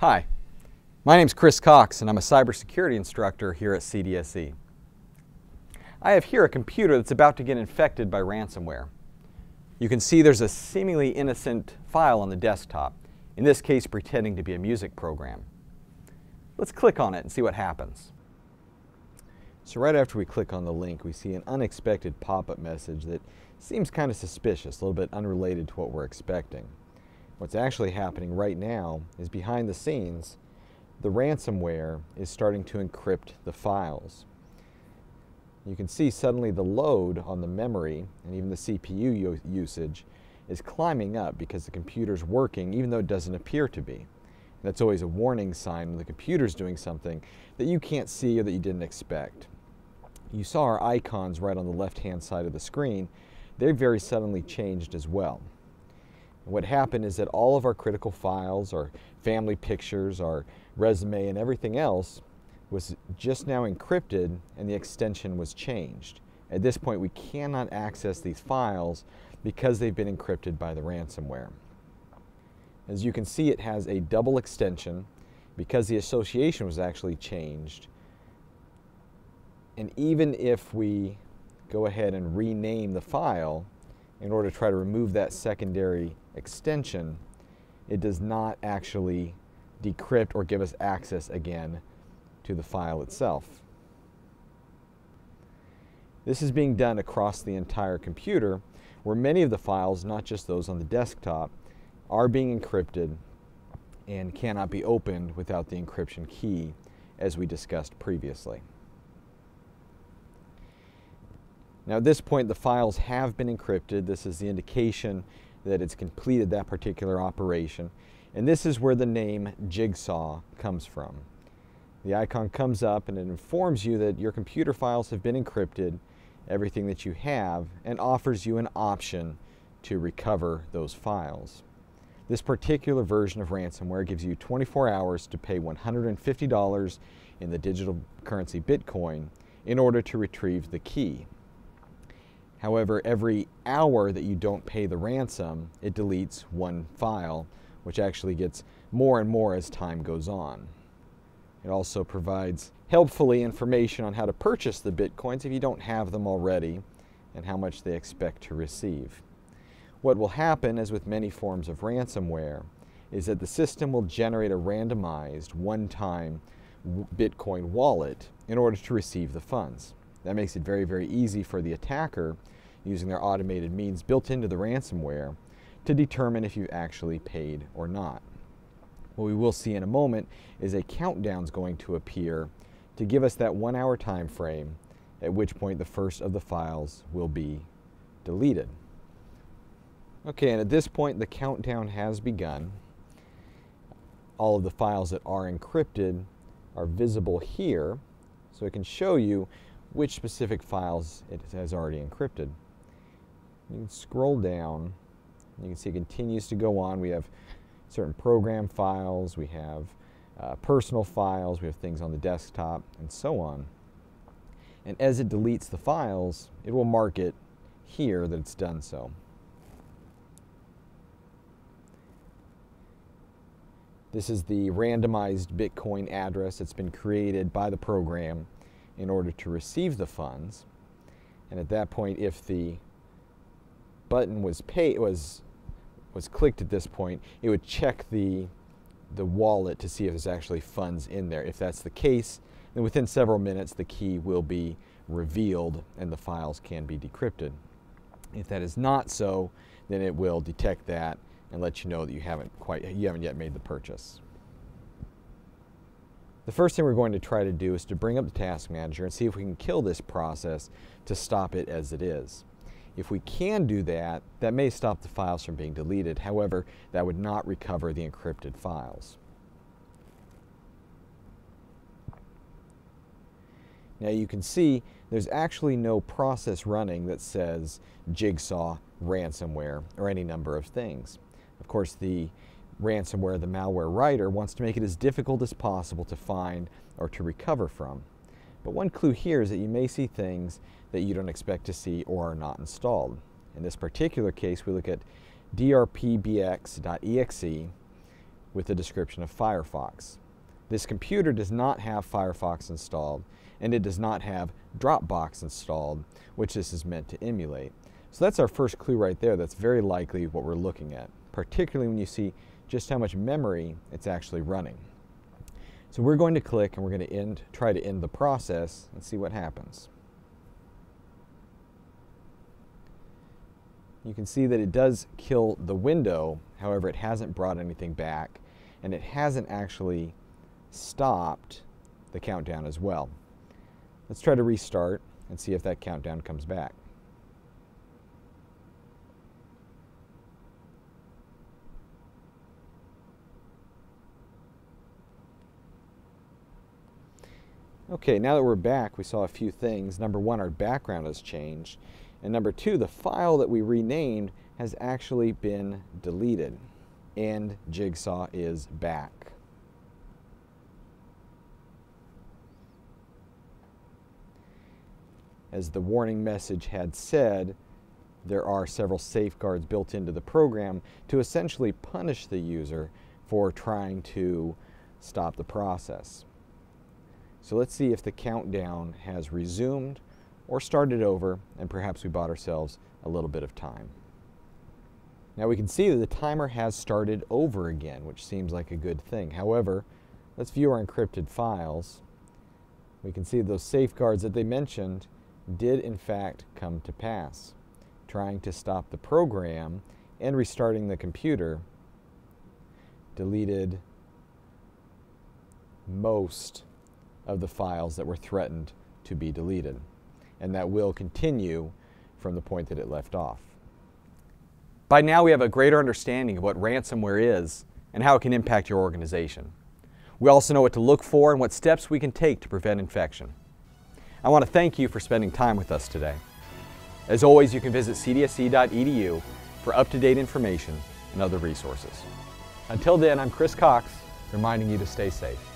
Hi, my name is Chris Cox and I'm a cybersecurity instructor here at CDSE. I have here a computer that's about to get infected by ransomware. You can see there's a seemingly innocent file on the desktop, in this case pretending to be a music program. Let's click on it and see what happens. So right after we click on the link, we see an unexpected pop-up message that seems kind of suspicious, a little bit unrelated to what we're expecting. What's actually happening right now is behind the scenes, the ransomware is starting to encrypt the files. You can see suddenly the load on the memory and even the CPU usage is climbing up because the computer's working even though it doesn't appear to be. That's always a warning sign when the computer's doing something that you can't see or that you didn't expect. You saw our icons right on the left-hand side of the screen. They very suddenly changed as well. What happened is that all of our critical files, our family pictures, our resume, and everything else was just now encrypted and the extension was changed. At this point, we cannot access these files because they've been encrypted by the ransomware. As you can see, it has a double extension because the association was actually changed. And even if we go ahead and rename the file in order to try to remove that secondary extension, it does not actually decrypt or give us access again to the file itself. This is being done across the entire computer where many of the files, not just those on the desktop, are being encrypted and cannot be opened without the encryption key as we discussed previously. Now at this point the files have been encrypted. This is the indication that it's completed that particular operation. And this is where the name Jigsaw comes from. The icon comes up and it informs you that your computer files have been encrypted, everything that you have, and offers you an option to recover those files. This particular version of ransomware gives you 24 hours to pay $150 in the digital currency Bitcoin in order to retrieve the key. However, every hour that you don't pay the ransom, it deletes one file, which actually gets more and more as time goes on. It also provides helpfully information on how to purchase the bitcoins if you don't have them already and how much they expect to receive. What will happen, as with many forms of ransomware, is that the system will generate a randomized one-time Bitcoin wallet in order to receive the funds. That makes it very, very easy for the attacker, using their automated means built into the ransomware, to determine if you've actually paid or not. What we will see in a moment is a countdown is going to appear to give us that one hour time frame at which point the first of the files will be deleted. Okay, and at this point the countdown has begun. All of the files that are encrypted are visible here, so it can show you which specific files it has already encrypted. You can scroll down. You can see it continues to go on. We have certain program files, we have uh, personal files, we have things on the desktop, and so on. And as it deletes the files, it will mark it here that it's done so. This is the randomized Bitcoin address that's been created by the program in order to receive the funds. And at that point, if the button was pay was was clicked at this point, it would check the the wallet to see if there's actually funds in there. If that's the case, then within several minutes the key will be revealed and the files can be decrypted. If that is not so, then it will detect that and let you know that you haven't quite you haven't yet made the purchase. The first thing we're going to try to do is to bring up the task manager and see if we can kill this process to stop it as it is. If we can do that, that may stop the files from being deleted. However, that would not recover the encrypted files. Now you can see there's actually no process running that says Jigsaw ransomware or any number of things. Of course, the ransomware, the malware writer, wants to make it as difficult as possible to find or to recover from. But one clue here is that you may see things that you don't expect to see or are not installed. In this particular case, we look at drpbx.exe, with the description of Firefox. This computer does not have Firefox installed, and it does not have Dropbox installed, which this is meant to emulate. So that's our first clue right there. That's very likely what we're looking at, particularly when you see just how much memory it's actually running. So we're going to click and we're going to end, try to end the process and see what happens. You can see that it does kill the window, however it hasn't brought anything back and it hasn't actually stopped the countdown as well. Let's try to restart and see if that countdown comes back. Okay, now that we're back, we saw a few things. Number one, our background has changed. And number two, the file that we renamed has actually been deleted. And Jigsaw is back. As the warning message had said, there are several safeguards built into the program to essentially punish the user for trying to stop the process. So let's see if the countdown has resumed or started over and perhaps we bought ourselves a little bit of time. Now we can see that the timer has started over again, which seems like a good thing. However, let's view our encrypted files. We can see those safeguards that they mentioned did in fact come to pass. Trying to stop the program and restarting the computer deleted most of the files that were threatened to be deleted. And that will continue from the point that it left off. By now we have a greater understanding of what ransomware is and how it can impact your organization. We also know what to look for and what steps we can take to prevent infection. I want to thank you for spending time with us today. As always, you can visit cdse.edu for up-to-date information and other resources. Until then, I'm Chris Cox, reminding you to stay safe.